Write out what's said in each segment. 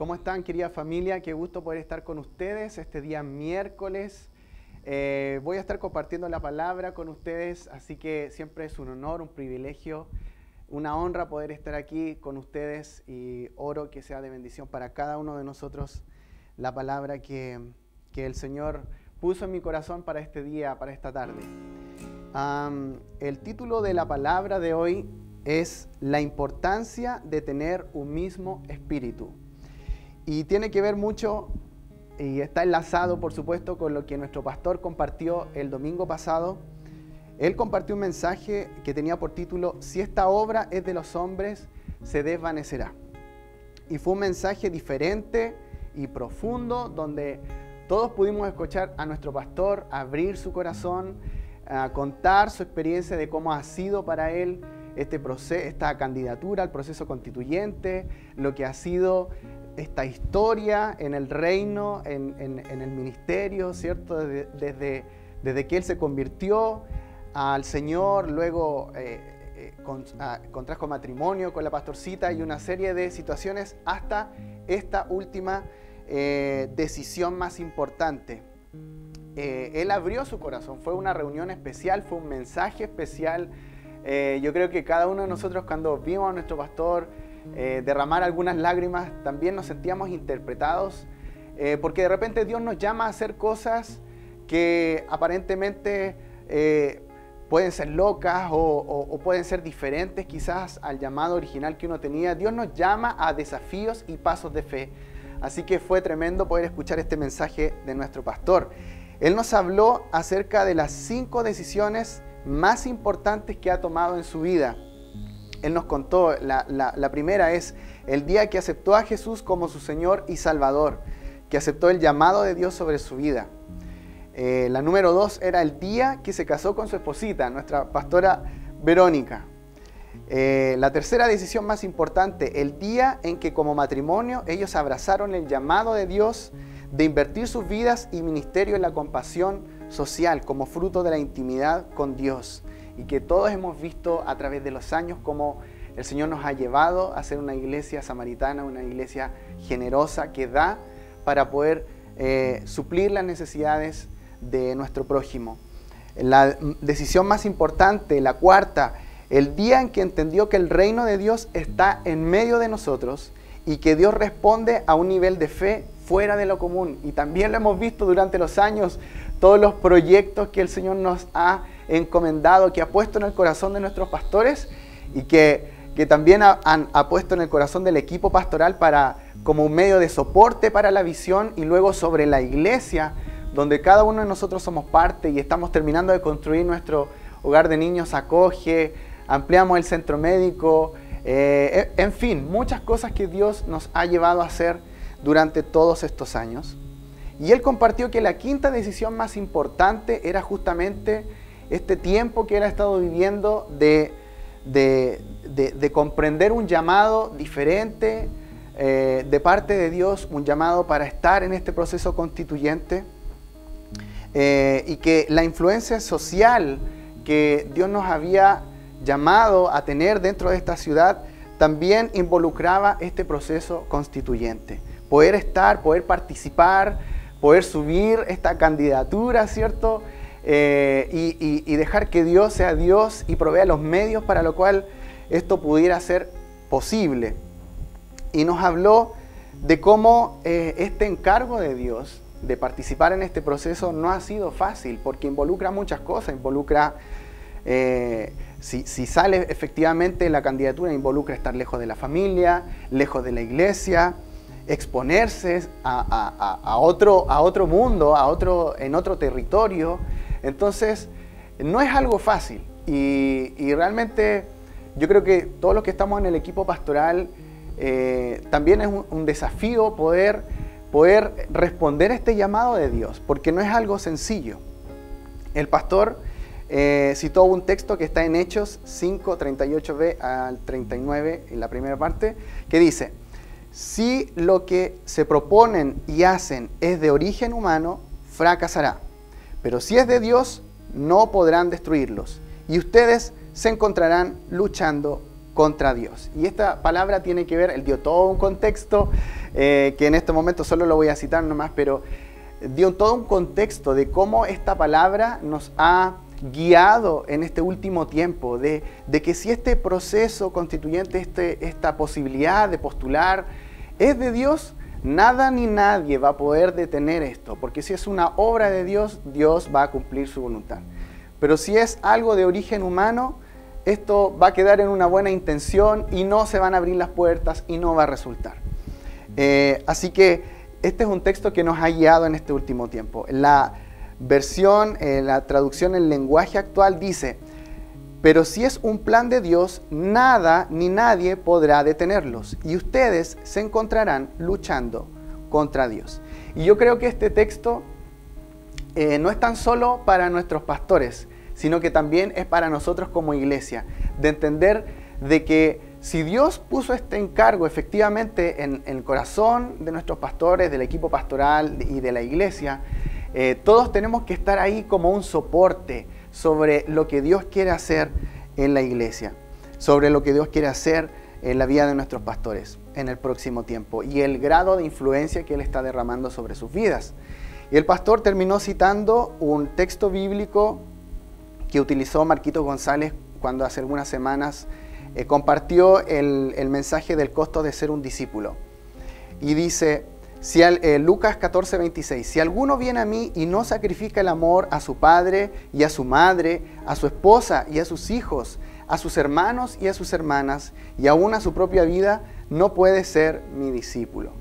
¿Cómo están, querida familia? Qué gusto poder estar con ustedes este día miércoles. Eh, voy a estar compartiendo la palabra con ustedes, así que siempre es un honor, un privilegio, una honra poder estar aquí con ustedes y oro que sea de bendición para cada uno de nosotros la palabra que, el Señor puso en mi corazón para este día, para esta tarde. el título de la palabra de hoy es La importancia de tener un mismo espíritu. Y tiene que ver mucho y está enlazado, por supuesto, con lo que nuestro pastor compartió el domingo pasado. Él compartió un mensaje que tenía por título, Si esta obra es de los hombres, se desvanecerá. Y fue un mensaje diferente y profundo, donde todos pudimos escuchar a nuestro pastor abrir su corazón, contar su experiencia de cómo ha sido para él este proceso, esta candidatura al proceso constituyente, lo que ha sido esta historia en el reino, en, el ministerio, ¿cierto? Desde, desde, que él se convirtió al Señor, luego eh, eh, contrajo matrimonio con la pastorcita y una serie de situaciones hasta esta última eh, decisión más importante. él abrió su corazón, fue una reunión especial, fue un mensaje especial. yo creo que cada uno de nosotros cuando vimos a nuestro pastor, eh, derramar algunas lágrimas, también nos sentíamos interpretados, eh, porque de repente Dios nos llama a hacer cosas que aparentemente eh, pueden ser locas o, pueden ser diferentes quizás al llamado original que uno tenía. Dios nos llama a desafíos y pasos de fe. Así que fue tremendo poder escuchar este mensaje de nuestro pastor. Él nos habló acerca de las cinco decisiones más importantes que ha tomado en su vida. Él nos contó, la, primera es el día que aceptó a Jesús como su Señor y Salvador, que aceptó el llamado de Dios sobre su vida. Eh, la número dos era el día que se casó con su esposita, nuestra pastora Verónica. Eh, la tercera decisión más importante, el día en que como matrimonio ellos abrazaron el llamado de Dios de invertir sus vidas y ministerio en la compasión social como fruto de la intimidad con Dios y que todos hemos visto a través de los años cómo el Señor nos ha llevado a ser una iglesia samaritana, una iglesia generosa que da para poder eh, suplir las necesidades de nuestro prójimo. La decisión más importante, la cuarta, el día en que entendió que el reino de Dios está en medio de nosotros y que Dios responde a un nivel de fe fuera de lo común. Y también lo hemos visto durante los años, todos los proyectos que el Señor nos ha encomendado, que ha puesto en el corazón de nuestros pastores y que, también han, ha puesto en el corazón del equipo pastoral para, como un medio de soporte para la visión y luego sobre la iglesia, donde cada uno de nosotros somos parte y estamos terminando de construir nuestro hogar de niños acoge, ampliamos el centro médico, eh, en fin, muchas cosas que Dios nos ha llevado a hacer durante todos estos años. Y él compartió que la quinta decisión más importante era justamente este tiempo que él ha estado viviendo de, de, comprender un llamado diferente eh, de parte de Dios, un llamado para estar en este proceso constituyente eh, y que la influencia social que Dios nos había llamado a tener dentro de esta ciudad también involucraba este proceso constituyente. Poder estar, poder participar, poder subir esta candidatura, ¿cierto? Eh, y, dejar que Dios sea Dios y provea los medios para lo cual esto pudiera ser posible. Y nos habló de cómo eh, este encargo de Dios de participar en este proceso no ha sido fácil, porque involucra muchas cosas, involucra, eh, si, sale efectivamente la candidatura, involucra estar lejos de la familia, lejos de la iglesia, exponerse a, otro, a otro mundo, a otro, en otro territorio, entonces, no es algo fácil y, realmente yo creo que todos los que estamos en el equipo pastoral eh, también es un, desafío poder, poder responder a este llamado de Dios, porque no es algo sencillo. El pastor eh, citó un texto que está en Hechos 5, 38b al 39, en la primera parte, que dice, si lo que se proponen y hacen es de origen humano, fracasará pero si es de Dios, no podrán destruirlos. Y ustedes se encontrarán luchando contra Dios. Y esta palabra tiene que ver, él dio todo un contexto, eh, que en este momento solo lo voy a citar nomás, pero dio todo un contexto de cómo esta palabra nos ha guiado en este último tiempo, de, que si este proceso constituyente, este, esta posibilidad de postular es de Dios, nada ni nadie va a poder detener esto, porque si es una obra de Dios, Dios va a cumplir su voluntad. Pero si es algo de origen humano, esto va a quedar en una buena intención y no se van a abrir las puertas y no va a resultar. Eh, así que este es un texto que nos ha guiado en este último tiempo. La versión, eh, la traducción en lenguaje actual dice, pero si es un plan de Dios, nada ni nadie podrá detenerlos y ustedes se encontrarán luchando contra Dios. Y yo creo que este texto eh, no es tan solo para nuestros pastores, sino que también es para nosotros como iglesia, de entender de que si Dios puso este encargo efectivamente en, el corazón de nuestros pastores, del equipo pastoral y de la iglesia, eh, todos tenemos que estar ahí como un soporte sobre lo que Dios quiere hacer en la iglesia, sobre lo que Dios quiere hacer en la vida de nuestros pastores en el próximo tiempo y el grado de influencia que Él está derramando sobre sus vidas. Y el pastor terminó citando un texto bíblico que utilizó Marquito González cuando hace algunas semanas eh, compartió el, el mensaje del costo de ser un discípulo. Y dice, si eh, Lucas 14, 26, si alguno viene a mí y no sacrifica el amor a su padre y a su madre, a su esposa y a sus hijos, a sus hermanos y a sus hermanas, y aún a su propia vida, no puede ser mi discípulo.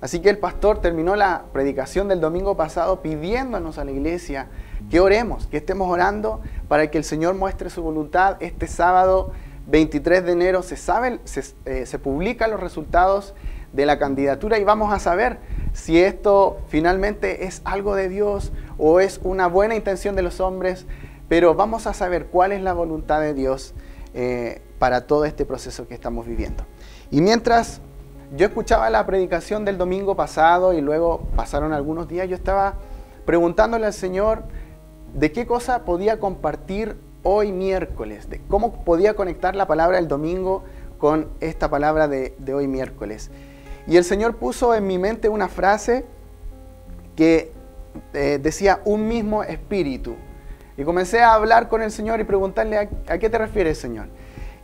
Así que el pastor terminó la predicación del domingo pasado pidiéndonos a la iglesia que oremos, que estemos orando para que el Señor muestre su voluntad. Este sábado 23 de enero se, sabe, se, eh, se publican los resultados de la candidatura y vamos a saber si esto finalmente es algo de Dios o es una buena intención de los hombres, pero vamos a saber cuál es la voluntad de Dios eh, para todo este proceso que estamos viviendo. Y mientras yo escuchaba la predicación del domingo pasado y luego pasaron algunos días, yo estaba preguntándole al Señor de qué cosa podía compartir hoy miércoles, de cómo podía conectar la palabra del domingo con esta palabra de, de hoy miércoles. Y el Señor puso en mi mente una frase que eh, decía un mismo espíritu. Y comencé a hablar con el Señor y preguntarle a, qué te refieres, Señor.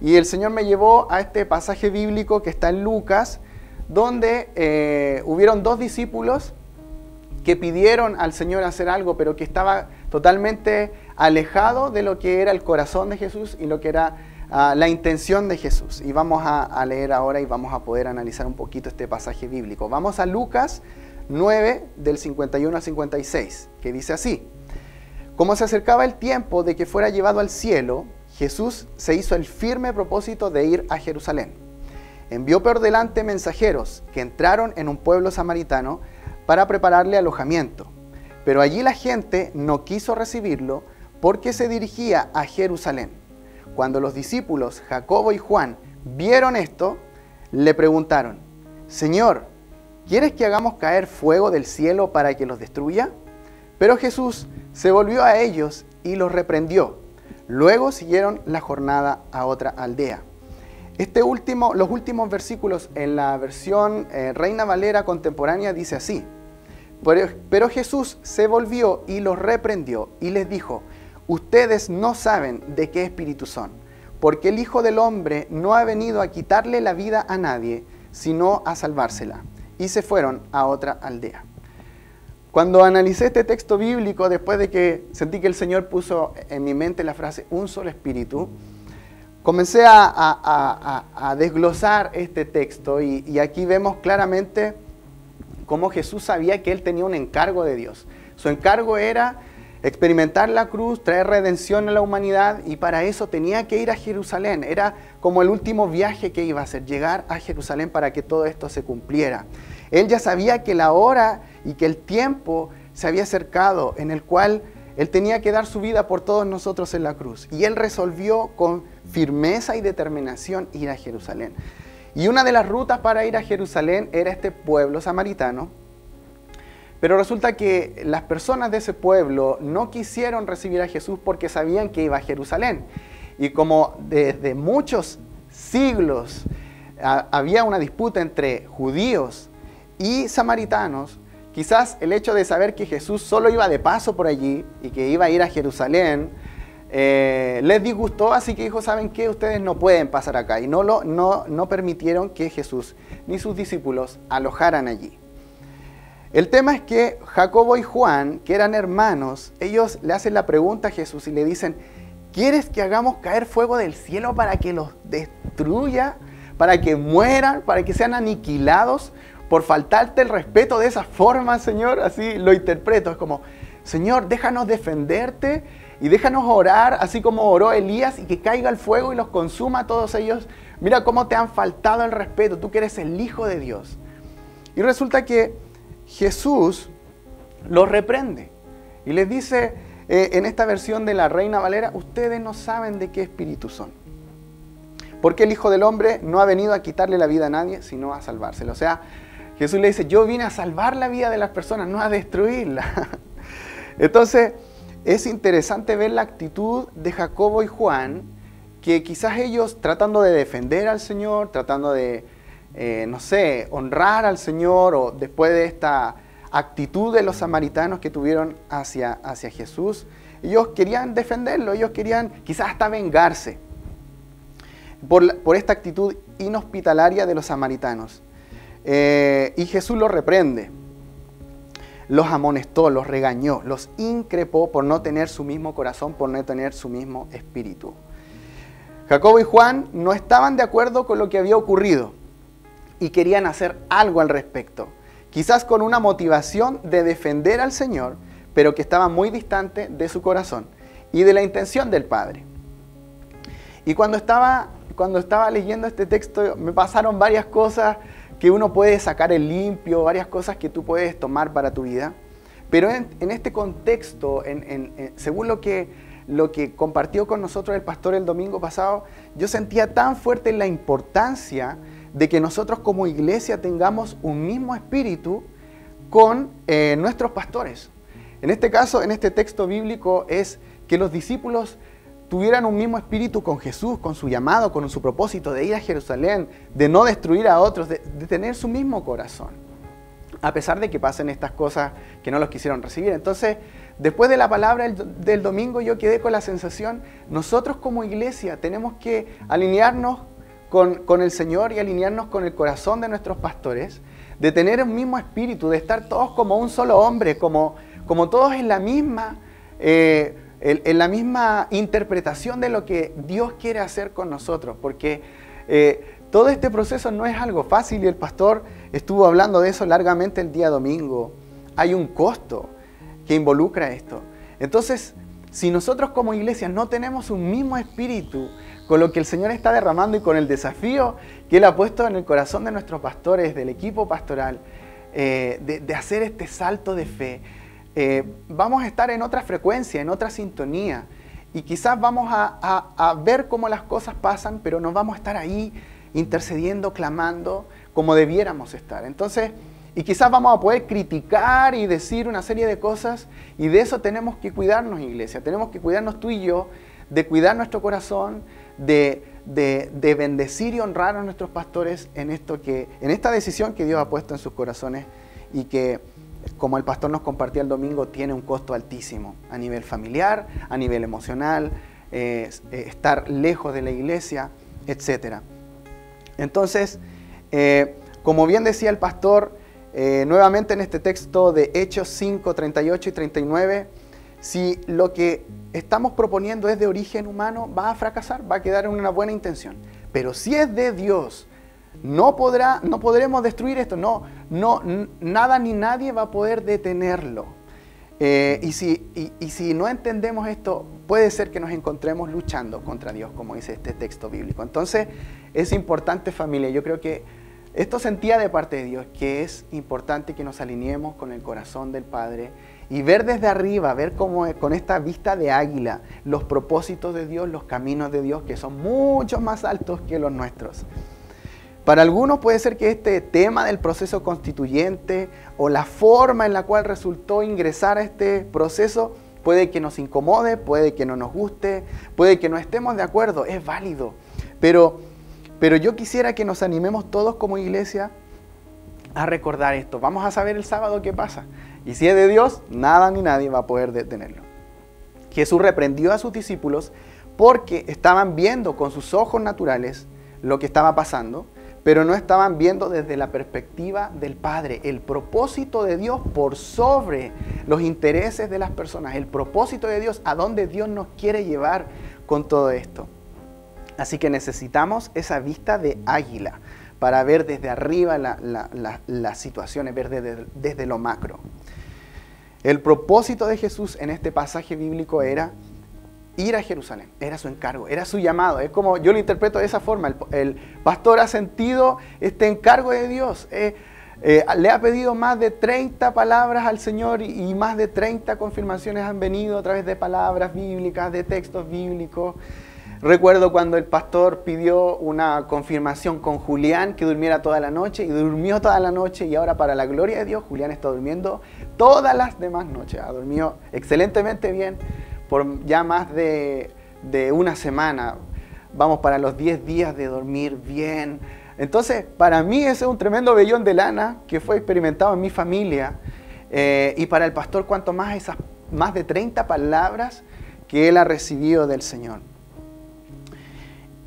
Y el Señor me llevó a este pasaje bíblico que está en Lucas, donde eh, hubieron dos discípulos que pidieron al Señor hacer algo, pero que estaba totalmente alejado de lo que era el corazón de Jesús y lo que era la intención de Jesús. Y vamos a, leer ahora y vamos a poder analizar un poquito este pasaje bíblico. Vamos a Lucas 9 del 51 al 56, que dice así. Como se acercaba el tiempo de que fuera llevado al cielo, Jesús se hizo el firme propósito de ir a Jerusalén. Envió por delante mensajeros que entraron en un pueblo samaritano para prepararle alojamiento. Pero allí la gente no quiso recibirlo porque se dirigía a Jerusalén. Cuando los discípulos Jacobo y Juan vieron esto, le preguntaron, Señor, ¿quieres que hagamos caer fuego del cielo para que los destruya? Pero Jesús se volvió a ellos y los reprendió. Luego siguieron la jornada a otra aldea. Este último, los últimos versículos en la versión eh, Reina Valera contemporánea dice así. pero Jesús se volvió y los reprendió y les dijo, ustedes no saben de qué espíritu son, porque el Hijo del Hombre no ha venido a quitarle la vida a nadie, sino a salvársela. Y se fueron a otra aldea. Cuando analicé este texto bíblico, después de que sentí que el Señor puso en mi mente la frase un solo espíritu, comencé a, desglosar este texto y, aquí vemos claramente cómo Jesús sabía que él tenía un encargo de Dios. Su encargo era experimentar la cruz, traer redención a la humanidad y para eso tenía que ir a Jerusalén. Era como el último viaje que iba a hacer, llegar a Jerusalén para que todo esto se cumpliera. Él ya sabía que la hora y que el tiempo se había acercado en el cual él tenía que dar su vida por todos nosotros en la cruz. Y él resolvió con firmeza y determinación ir a Jerusalén. Y una de las rutas para ir a Jerusalén era este pueblo samaritano, pero resulta que las personas de ese pueblo no quisieron recibir a Jesús porque sabían que iba a Jerusalén. Y como desde muchos siglos había una disputa entre judíos y samaritanos, quizás el hecho de saber que Jesús solo iba de paso por allí y que iba a ir a Jerusalén, eh, les disgustó, así que dijo, ¿saben qué? Ustedes no pueden pasar acá. Y no, lo, no, no permitieron que Jesús ni sus discípulos alojaran allí. El tema es que Jacobo y Juan, que eran hermanos, ellos le hacen la pregunta a Jesús y le dicen, ¿quieres que hagamos caer fuego del cielo para que los destruya? ¿Para que mueran? ¿Para que sean aniquilados? Por faltarte el respeto de esa forma, Señor. Así lo interpreto. Es como, Señor, déjanos defenderte y déjanos orar, así como oró Elías, y que caiga el fuego y los consuma a todos ellos. Mira cómo te han faltado el respeto, tú que eres el Hijo de Dios. Y resulta que Jesús los reprende y les dice eh, en esta versión de la Reina Valera, ustedes no saben de qué espíritu son. Porque el Hijo del Hombre no ha venido a quitarle la vida a nadie, sino a salvársela. O sea, Jesús le dice, yo vine a salvar la vida de las personas, no a destruirla. Entonces, es interesante ver la actitud de Jacobo y Juan, que quizás ellos tratando de defender al Señor, tratando de, eh, no sé, honrar al Señor, o después de esta actitud de los samaritanos que tuvieron hacia, hacia Jesús, ellos querían defenderlo, ellos querían quizás hasta vengarse por, por esta actitud inhospitalaria de los samaritanos. Eh, y Jesús los reprende los amonestó, los regañó, los increpó por no tener su mismo corazón, por no tener su mismo espíritu. Jacobo y Juan no estaban de acuerdo con lo que había ocurrido y querían hacer algo al respecto, quizás con una motivación de defender al Señor, pero que estaba muy distante de su corazón y de la intención del Padre. Y cuando estaba, cuando estaba leyendo este texto me pasaron varias cosas que uno puede sacar el limpio, varias cosas que tú puedes tomar para tu vida. Pero en, este contexto, según lo que, lo que compartió con nosotros el pastor el domingo pasado, yo sentía tan fuerte la importancia de que nosotros como iglesia tengamos un mismo espíritu con eh, nuestros pastores. En este caso, en este texto bíblico, es que los discípulos tuvieran un mismo espíritu con Jesús, con su llamado, con su propósito de ir a Jerusalén, de no destruir a otros, de, tener su mismo corazón. A pesar de que pasen estas cosas que no los quisieron recibir. Entonces, después de la palabra del domingo, yo quedé con la sensación, nosotros como iglesia tenemos que alinearnos con, el Señor y alinearnos con el corazón de nuestros pastores, de tener un mismo espíritu, de estar todos como un solo hombre, como, como todos en la misma eh, en, la misma interpretación de lo que Dios quiere hacer con nosotros, porque eh, todo este proceso no es algo fácil y el pastor estuvo hablando de eso largamente el día domingo. Hay un costo que involucra esto. Entonces, si nosotros como iglesia no tenemos un mismo espíritu con lo que el Señor está derramando y con el desafío que Él ha puesto en el corazón de nuestros pastores, del equipo pastoral, eh, de hacer este salto de fe, eh, vamos a estar en otra frecuencia, en otra sintonía. Y quizás vamos a, ver cómo las cosas pasan, pero no vamos a estar ahí intercediendo, clamando, como debiéramos estar. Entonces, y quizás vamos a poder criticar y decir una serie de cosas, y de eso tenemos que cuidarnos, iglesia. Tenemos que cuidarnos tú y yo, de cuidar nuestro corazón, de, de bendecir y honrar a nuestros pastores en, esto que, en esta decisión que Dios ha puesto en sus corazones y que como el pastor nos compartía el domingo, tiene un costo altísimo a nivel familiar, a nivel emocional, eh, eh, estar lejos de la iglesia, etc. Entonces, eh, como bien decía el pastor, nuevamente en este texto de Hechos 5, 38 y 39, si lo que estamos proponiendo es de origen humano, va a fracasar, va a quedar en una buena intención. Pero si es de Dios, no, podrá, no podremos destruir esto, no, no, nada ni nadie va a poder detenerlo. Eh, y, si, y, si no entendemos esto, puede ser que nos encontremos luchando contra Dios, como dice este texto bíblico. Entonces, es importante familia, yo creo que esto sentía de parte de Dios, que es importante que nos alineemos con el corazón del Padre y ver desde arriba, ver cómo con esta vista de águila los propósitos de Dios, los caminos de Dios, que son mucho más altos que los nuestros. Para algunos puede ser que este tema del proceso constituyente o la forma en la cual resultó ingresar a este proceso puede que nos incomode, puede que no nos guste, puede que no estemos de acuerdo, es válido. Pero Pero yo quisiera que nos animemos todos como iglesia a recordar esto. Vamos a saber el sábado qué pasa. Y si es de Dios, nada ni nadie va a poder detenerlo. Jesús reprendió a sus discípulos porque estaban viendo con sus ojos naturales lo que estaba pasando, pero no estaban viendo desde la perspectiva del Padre, el propósito de Dios por sobre los intereses de las personas, el propósito de Dios, a dónde Dios nos quiere llevar con todo esto. Así que necesitamos esa vista de águila para ver desde arriba las situaciones, ver desde, desde lo macro. El propósito de Jesús en este pasaje bíblico era ir a Jerusalén, era su encargo, era su llamado. Es como yo lo interpreto de esa forma. El, pastor ha sentido este encargo de Dios. Eh, eh, le ha pedido más de 30 palabras al Señor y, más de 30 confirmaciones han venido a través de palabras bíblicas, de textos bíblicos. Recuerdo cuando el pastor pidió una confirmación con Julián que durmiera toda la noche y durmió toda la noche y ahora para la gloria de Dios Julián está durmiendo todas las demás noches. Ha dormido excelentemente bien por ya más de, una semana. Vamos para los 10 días de dormir bien. Entonces, para mí ese es un tremendo vellón de lana que fue experimentado en mi familia. Eh, y para el pastor, cuanto más esas más de 30 palabras que él ha recibido del Señor.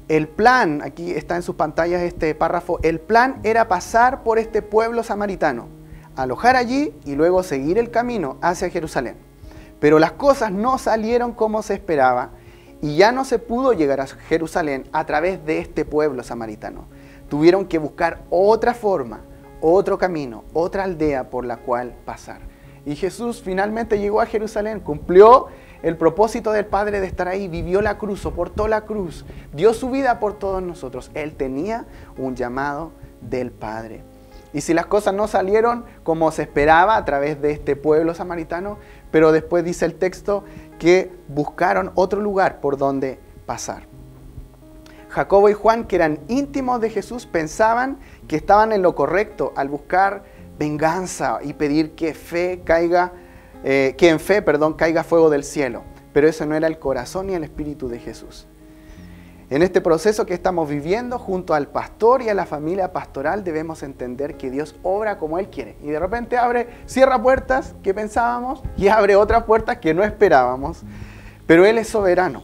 El plan, aquí está en sus pantallas este párrafo, el plan era pasar por este pueblo samaritano, alojar allí y luego seguir el camino hacia Jerusalén. Pero las cosas no salieron como se esperaba y ya no se pudo llegar a Jerusalén a través de este pueblo samaritano. Tuvieron que buscar otra forma, otro camino, otra aldea por la cual pasar. Y Jesús finalmente llegó a Jerusalén, cumplió el propósito del Padre de estar ahí, vivió la cruz, soportó la cruz, dio su vida por todos nosotros. Él tenía un llamado del Padre. Y si las cosas no salieron como se esperaba a través de este pueblo samaritano, pero después dice el texto que buscaron otro lugar por donde pasar. Jacobo y Juan, que eran íntimos de Jesús, pensaban que estaban en lo correcto al buscar venganza y pedir que fe caiga, eh, que en fe, perdón, caiga fuego del cielo. Pero eso no era el corazón ni el espíritu de Jesús. En este proceso que estamos viviendo junto al pastor y a la familia pastoral debemos entender que Dios obra como Él quiere. Y de repente abre, cierra puertas que pensábamos y abre otras puertas que no esperábamos. Pero Él es soberano.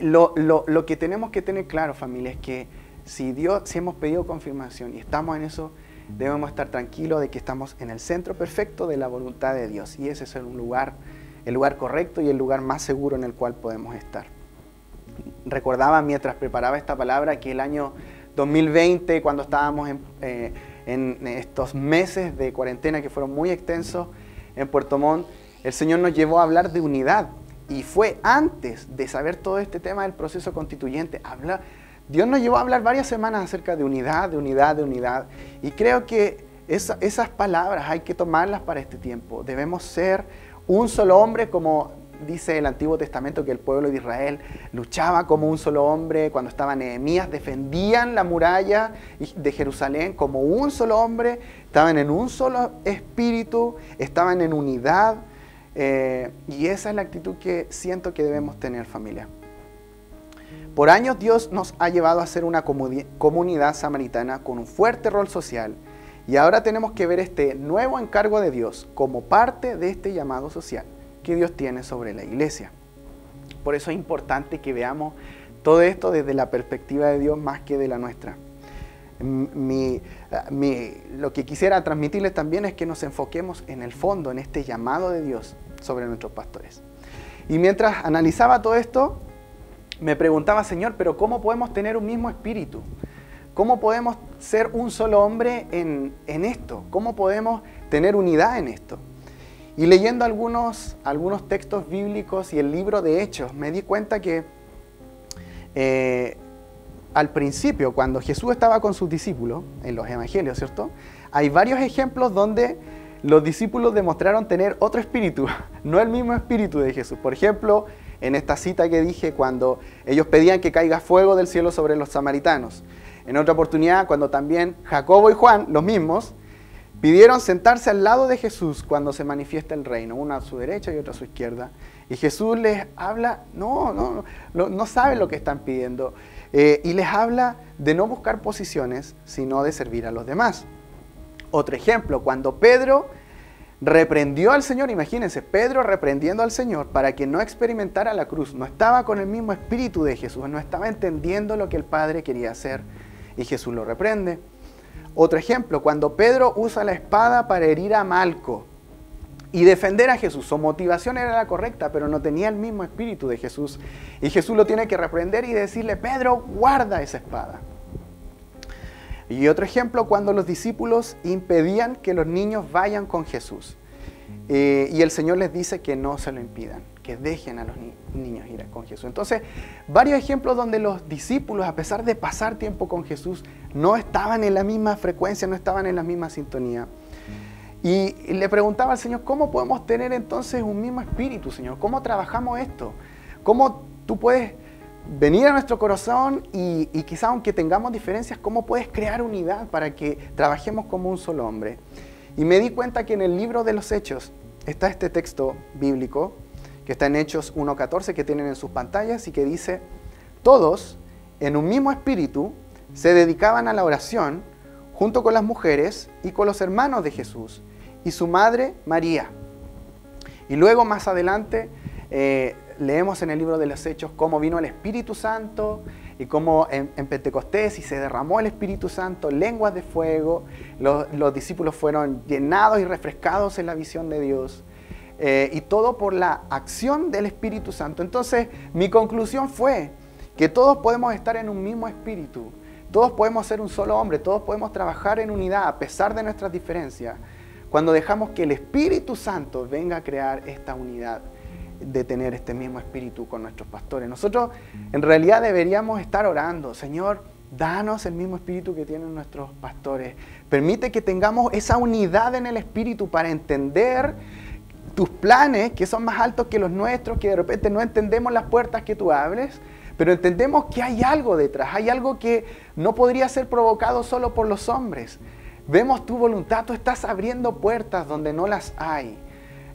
Lo, lo, que tenemos que tener claro, familia, es que si Dios, si hemos pedido confirmación y estamos en eso, debemos estar tranquilos de que estamos en el centro perfecto de la voluntad de Dios. Y ese es un lugar, el lugar correcto y el lugar más seguro en el cual podemos estar recordaba mientras preparaba esta palabra que el año 2020, cuando estábamos eh, en, estos meses de cuarentena que fueron muy extensos en Puerto Montt, el Señor nos llevó a hablar de unidad. Y fue antes de saber todo este tema del proceso constituyente. Habla, Dios nos llevó a hablar varias semanas acerca de unidad, de unidad, de unidad. Y creo que esas palabras hay que tomarlas para este tiempo. Debemos ser un solo hombre como dice el Antiguo Testamento que el pueblo de Israel luchaba como un solo hombre, cuando estaba Nehemías defendían la muralla de Jerusalén como un solo hombre, estaban en un solo espíritu, estaban en unidad, eh, y esa es la actitud que siento que debemos tener familia. Por años Dios nos ha llevado a ser una comunidad samaritana con un fuerte rol social, y ahora tenemos que ver este nuevo encargo de Dios como parte de este llamado social que Dios tiene sobre la iglesia. Por eso es importante que veamos todo esto desde la perspectiva de Dios más que de la nuestra. lo que quisiera transmitirles también es que nos enfoquemos en el fondo, en este llamado de Dios sobre nuestros pastores. Y mientras analizaba todo esto, me preguntaba, Señor, pero ¿cómo podemos tener un mismo espíritu? ¿Cómo podemos ser un solo hombre en, en esto? ¿Cómo podemos tener unidad en esto? Y leyendo algunos, algunos textos bíblicos y el libro de Hechos, me di cuenta que eh, al principio, cuando Jesús estaba con sus discípulos, en los evangelios, ¿cierto? Hay varios ejemplos donde los discípulos demostraron tener otro espíritu, no el mismo espíritu de Jesús. Por ejemplo, en esta cita que dije, cuando ellos pedían que caiga fuego del cielo sobre los samaritanos. En otra oportunidad, cuando también Jacobo y Juan, los mismos, Pidieron sentarse al lado de Jesús cuando se manifiesta el reino, una a su derecha y otra a su izquierda. Y Jesús les habla, no, no, no, no saben lo que están pidiendo. eh, y les habla de no buscar posiciones, sino de servir a los demás. Otro ejemplo, cuando Pedro reprendió al Señor, imagínense, Pedro reprendiendo al Señor para que no experimentara la cruz, no estaba con el mismo espíritu de Jesús, no estaba entendiendo lo que el Padre quería hacer y Jesús lo reprende. Otro ejemplo, cuando Pedro usa la espada para herir a Malco y defender a Jesús, su motivación era la correcta, pero no tenía el mismo espíritu de Jesús y Jesús lo tiene que reprender y decirle, Pedro, guarda esa espada. Y otro ejemplo, cuando los discípulos impedían que los niños vayan con Jesús. Eh, y el Señor les dice que no se lo impidan, que dejen a los niños ir con Jesús. Entonces, varios ejemplos donde los discípulos, a pesar de pasar tiempo con Jesús, no estaban en la misma frecuencia, no estaban en la misma sintonía. Y le preguntaba al Señor, ¿cómo podemos tener entonces un mismo espíritu, Señor? ¿Cómo trabajamos esto? ¿Cómo tú puedes venir a nuestro corazón y, quizá aunque tengamos diferencias, ¿cómo puedes crear unidad para que trabajemos como un solo hombre? Y me di cuenta que en el libro de los Hechos está este texto bíblico, que está en Hechos 1.14, que tienen en sus pantallas y que dice, todos en un mismo espíritu se dedicaban a la oración junto con las mujeres y con los hermanos de Jesús y su madre María. Y luego más adelante eh, leemos en el libro de los Hechos cómo vino el Espíritu Santo y cómo en, Pentecostés y se derramó el Espíritu Santo, lenguas de fuego, los, discípulos fueron llenados y refrescados en la visión de Dios. Eh, y todo por la acción del Espíritu Santo. Entonces, mi conclusión fue que todos podemos estar en un mismo espíritu, todos podemos ser un solo hombre, todos podemos trabajar en unidad a pesar de nuestras diferencias, cuando dejamos que el Espíritu Santo venga a crear esta unidad de tener este mismo espíritu con nuestros pastores. Nosotros en realidad deberíamos estar orando, Señor, danos el mismo espíritu que tienen nuestros pastores. Permite que tengamos esa unidad en el espíritu para entender tus planes que son más altos que los nuestros, que de repente no entendemos las puertas que tú abres, pero entendemos que hay algo detrás, hay algo que no podría ser provocado solo por los hombres. Vemos tu voluntad, tú estás abriendo puertas donde no las hay.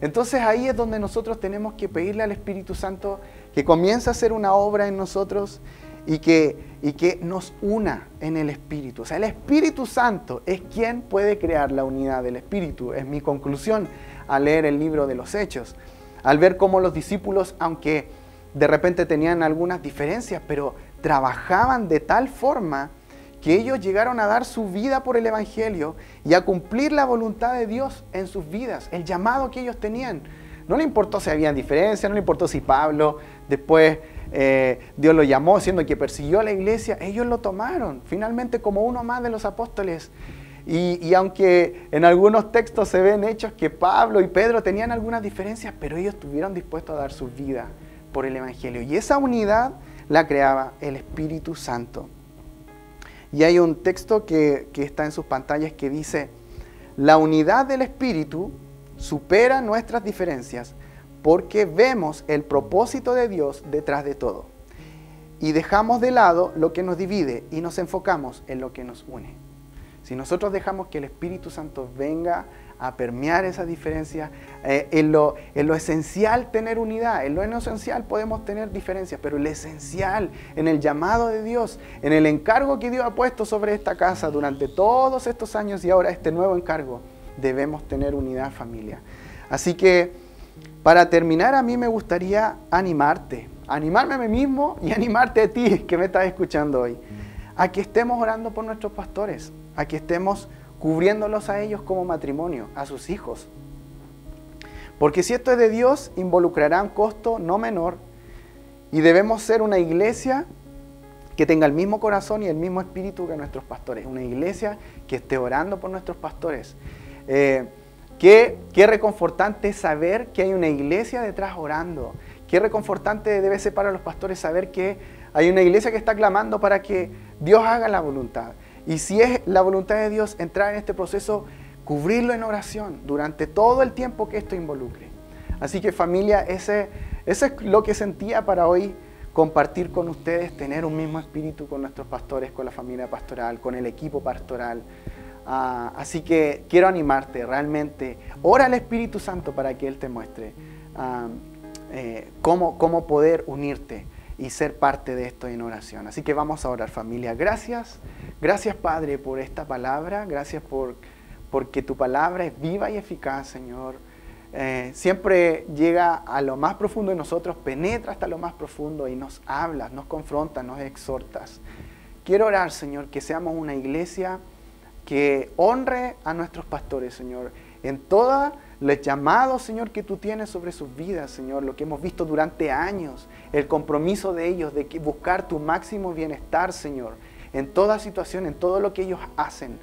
Entonces ahí es donde nosotros tenemos que pedirle al Espíritu Santo que comience a hacer una obra en nosotros y que, y que nos una en el Espíritu. O sea, el Espíritu Santo es quien puede crear la unidad del Espíritu. Es mi conclusión al leer el libro de los Hechos. Al ver cómo los discípulos, aunque de repente tenían algunas diferencias, pero trabajaban de tal forma que ellos llegaron a dar su vida por el Evangelio y a cumplir la voluntad de Dios en sus vidas, el llamado que ellos tenían. No le importó si había diferencias, no le importó si Pablo después eh, Dios lo llamó, siendo que persiguió a la iglesia, ellos lo tomaron finalmente como uno más de los apóstoles. Y, y, aunque en algunos textos se ven hechos que Pablo y Pedro tenían algunas diferencias, pero ellos estuvieron dispuestos a dar su vida por el Evangelio. Y esa unidad la creaba el Espíritu Santo. Y hay un texto que, está en sus pantallas que dice, la unidad del Espíritu supera nuestras diferencias porque vemos el propósito de Dios detrás de todo. Y dejamos de lado lo que nos divide y nos enfocamos en lo que nos une. Si nosotros dejamos que el Espíritu Santo venga a permear esas diferencias. Eh, en, lo, en, lo, esencial tener unidad, en lo no esencial podemos tener diferencias, pero en lo esencial, en el llamado de Dios, en el encargo que Dios ha puesto sobre esta casa durante todos estos años y ahora este nuevo encargo, debemos tener unidad familia. Así que para terminar a mí me gustaría animarte, animarme a mí mismo y animarte a ti que me estás escuchando hoy, a que estemos orando por nuestros pastores, a que estemos cubriéndolos a ellos como matrimonio, a sus hijos. Porque si esto es de Dios, involucrará un costo no menor y debemos ser una iglesia que tenga el mismo corazón y el mismo espíritu que nuestros pastores. Una iglesia que esté orando por nuestros pastores. Eh, qué, qué reconfortante saber que hay una iglesia detrás orando. Qué reconfortante debe ser para los pastores saber que hay una iglesia que está clamando para que Dios haga la voluntad. Y si es la voluntad de Dios entrar en este proceso, cubrirlo en oración durante todo el tiempo que esto involucre. Así que familia, ese, es lo que sentía para hoy compartir con ustedes, tener un mismo espíritu con nuestros pastores, con la familia pastoral, con el equipo pastoral. Ah, así que quiero animarte realmente, ora al Espíritu Santo para que Él te muestre ah, eh, cómo, cómo poder unirte y ser parte de esto en oración. Así que vamos a orar familia. Gracias, gracias Padre por esta palabra, gracias por, porque tu palabra es viva y eficaz, Señor. Eh, siempre llega a lo más profundo de nosotros, penetra hasta lo más profundo y nos hablas, nos confrontas, nos exhortas. Quiero orar, Señor, que seamos una iglesia que honre a nuestros pastores, Señor, en todos los llamados, Señor, que tú tienes sobre sus vidas, Señor, lo que hemos visto durante años, el compromiso de ellos de buscar tu máximo bienestar, Señor, en toda situación, en todo lo que ellos hacen,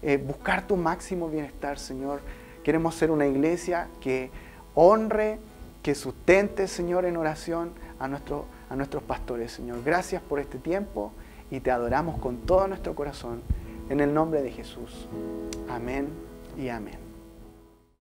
eh, buscar tu máximo bienestar, Señor. Queremos ser una iglesia que honre, que sustente, Señor, en oración a, nuestro, a nuestros pastores, Señor. Gracias por este tiempo y te adoramos con todo nuestro corazón. En el nombre de Jesús. Amén y amén.